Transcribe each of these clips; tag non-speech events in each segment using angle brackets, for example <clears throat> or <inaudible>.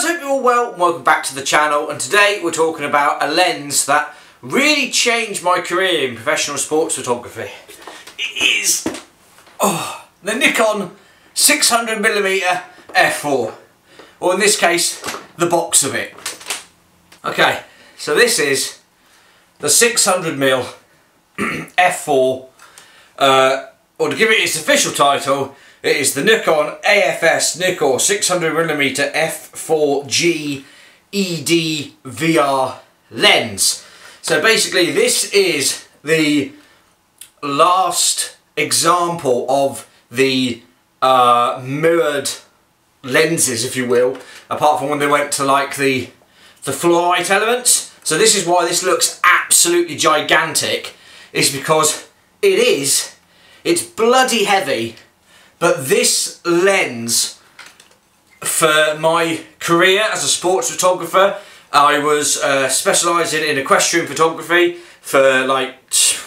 guys, hope you're all well and welcome back to the channel and today we're talking about a lens that really changed my career in professional sports photography. It is oh, the Nikon 600mm f4 or in this case the box of it. Okay, so this is the 600mm <clears throat> f4 uh, or to give it its official title it is the Nikon AFS Nikkor 600mm f4G ED VR lens. So basically this is the last example of the uh, mirrored lenses if you will apart from when they went to like the the fluorite elements so this is why this looks absolutely gigantic is because it is it's bloody heavy but this lens, for my career as a sports photographer, I was uh, specialising in equestrian photography for like,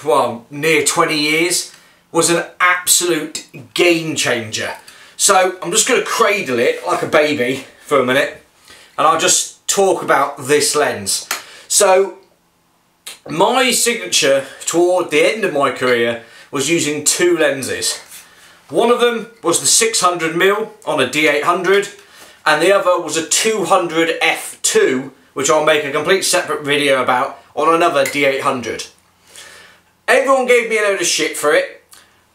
well, near 20 years, was an absolute game changer. So I'm just going to cradle it like a baby for a minute and I'll just talk about this lens. So my signature toward the end of my career was using two lenses. One of them was the 600mm on a D800 and the other was a 200 f2 which I'll make a complete separate video about on another D800. Everyone gave me a load of shit for it.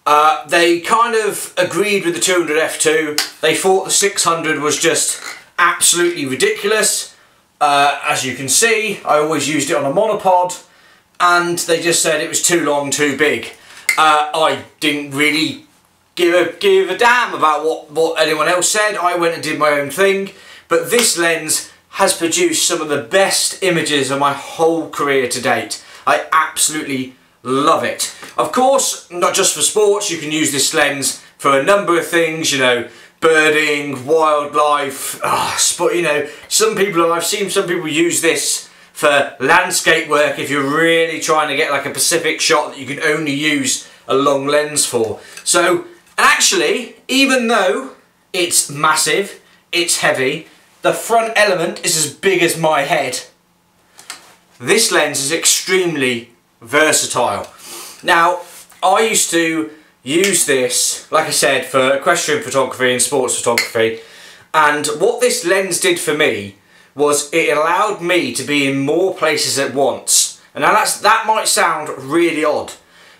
Uh, they kind of agreed with the 200 f2. They thought the 600 was just absolutely ridiculous. Uh, as you can see, I always used it on a monopod and they just said it was too long, too big. Uh, I didn't really give a give a damn about what, what anyone else said. I went and did my own thing. But this lens has produced some of the best images of my whole career to date. I absolutely love it. Of course, not just for sports, you can use this lens for a number of things, you know, birding, wildlife, oh, you know, some people, I've seen some people use this for landscape work if you're really trying to get like a Pacific shot that you can only use a long lens for. So and actually, even though it's massive, it's heavy, the front element is as big as my head. This lens is extremely versatile. Now, I used to use this, like I said, for equestrian photography and sports photography. And what this lens did for me was it allowed me to be in more places at once. And now that's, that might sound really odd,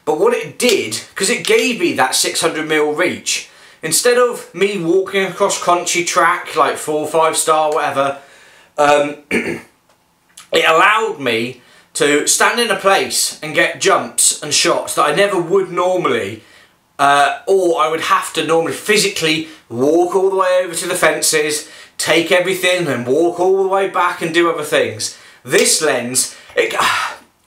but what it did, because it gave me that 600mm reach, instead of me walking across country track, like 4 5 star, whatever, um, <clears throat> it allowed me to stand in a place and get jumps and shots that I never would normally uh, or I would have to normally physically walk all the way over to the fences, take everything and walk all the way back and do other things. This lens, it,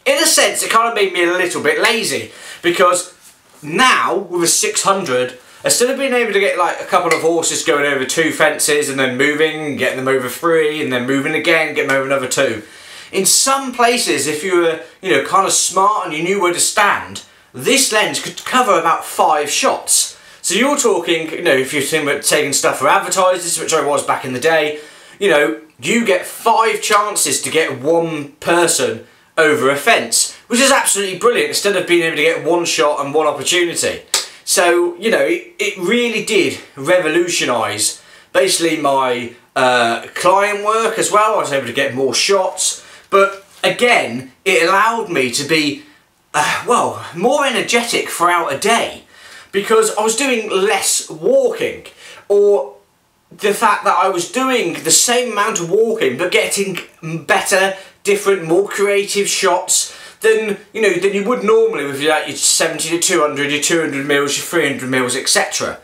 in a sense, it kind of made me a little bit lazy because now with a 600 instead of being able to get like a couple of horses going over two fences and then moving getting them over three and then moving again getting over another two in some places if you were you know kind of smart and you knew where to stand this lens could cover about five shots. So you're talking you know if you're thinking about taking stuff for advertisers which I was back in the day you know you get five chances to get one person over a fence which is absolutely brilliant instead of being able to get one shot and one opportunity. So, you know, it, it really did revolutionise basically my uh, client work as well. I was able to get more shots, but again, it allowed me to be, uh, well, more energetic throughout a day because I was doing less walking or the fact that I was doing the same amount of walking but getting better, different, more creative shots than you know than you would normally with like your 70 to 200, your 200 mils, your 300 mils, etc.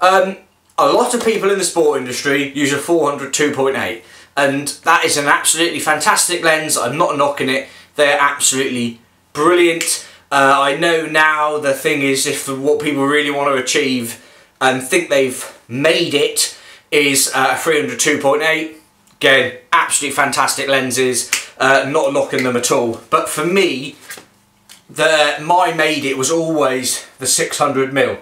Um, a lot of people in the sport industry use a 400 2.8 and that is an absolutely fantastic lens. I'm not knocking it. They're absolutely brilliant. Uh, I know now the thing is if what people really want to achieve and think they've made it is uh, a 300 2.8 Again, absolutely fantastic lenses, uh, not knocking them at all. But for me, the my made it was always the 600mm.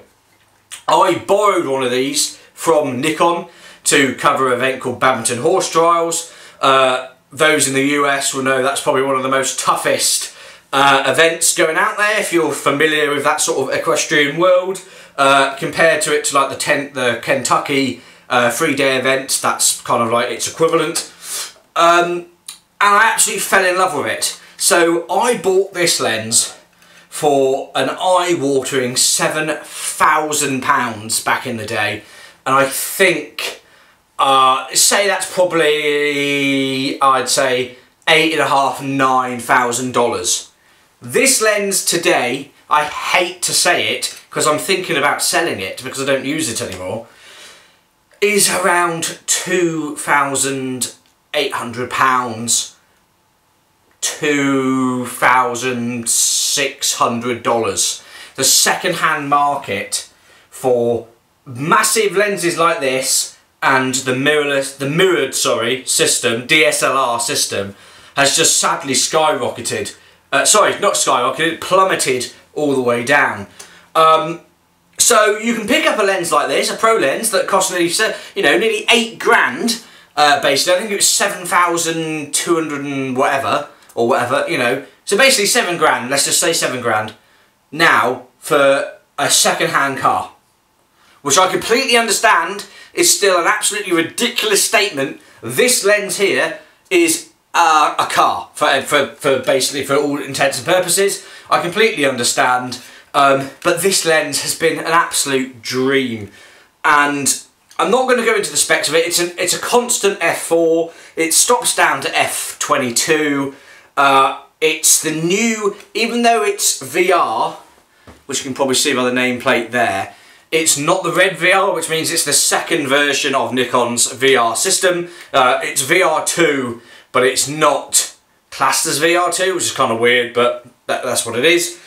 I borrowed one of these from Nikon to cover an event called Badminton Horse Trials. Uh, those in the US will know that's probably one of the most toughest uh, events going out there if you're familiar with that sort of equestrian world uh, compared to it to like the, ten, the Kentucky uh, three day event that's kind of like its equivalent um, I absolutely fell in love with it. So I bought this lens for an eye-watering £7,000 back in the day. And I think uh, say that's probably I'd say eight and a half nine thousand dollars. This lens today, I hate to say it because I'm thinking about selling it because I don't use it anymore, is around £2,800, $2,600. The second-hand market for massive lenses like this and the mirrorless, the mirrored, sorry, system, DSLR system, has just sadly skyrocketed uh, sorry, not skyrocketed, plummeted all the way down. Um, so you can pick up a lens like this, a pro lens that costs nearly, you know, nearly eight grand. Uh, basically, I think it was seven thousand two hundred and whatever or whatever, you know. So basically, seven grand. Let's just say seven grand. Now for a second-hand car, which I completely understand is still an absolutely ridiculous statement. This lens here is uh, a car for, for, for basically for all intents and purposes. I completely understand, um, but this lens has been an absolute dream. And I'm not going to go into the specs of it. It's, an, it's a constant f4. It stops down to f22. Uh, it's the new, even though it's VR, which you can probably see by the nameplate there, it's not the red VR, which means it's the second version of Nikon's VR system. Uh, it's VR2 but it's not classed as VR2, which is kind of weird, but that, that's what it is.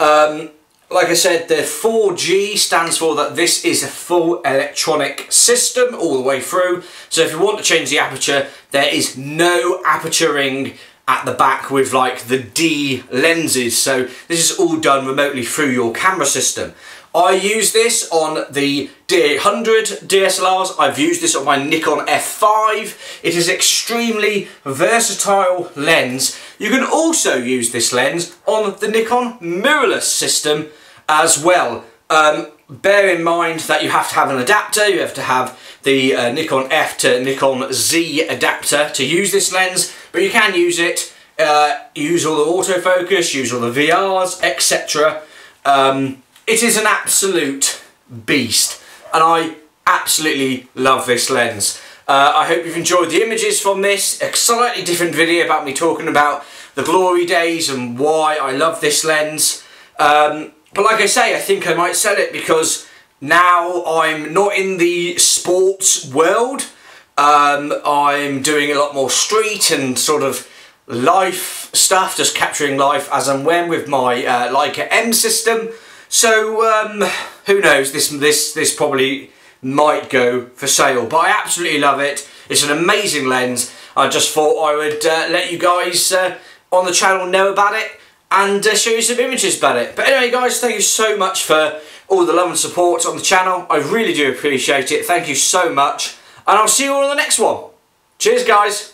Um, like I said, the 4G stands for that this is a full electronic system all the way through. So if you want to change the aperture, there is no aperture ring at the back with like the D lenses. So this is all done remotely through your camera system. I use this on the D800 DSLRs, I've used this on my Nikon F5. It is extremely versatile lens. You can also use this lens on the Nikon mirrorless system as well. Um, bear in mind that you have to have an adapter, you have to have the uh, Nikon F to Nikon Z adapter to use this lens, but you can use it, uh, use all the autofocus, use all the VRs, etc. Um, it is an absolute beast and I absolutely love this lens. Uh, I hope you've enjoyed the images from this, a slightly different video about me talking about the glory days and why I love this lens. Um, but like I say, I think I might sell it because now I'm not in the sports world. Um, I'm doing a lot more street and sort of life stuff, just capturing life as and when with my uh, Leica M system. So um, who knows? This this this probably might go for sale, but I absolutely love it. It's an amazing lens. I just thought I would uh, let you guys uh, on the channel know about it and uh, show you some images about it. But anyway, guys, thank you so much for all the love and support on the channel. I really do appreciate it. Thank you so much, and I'll see you all on the next one. Cheers, guys.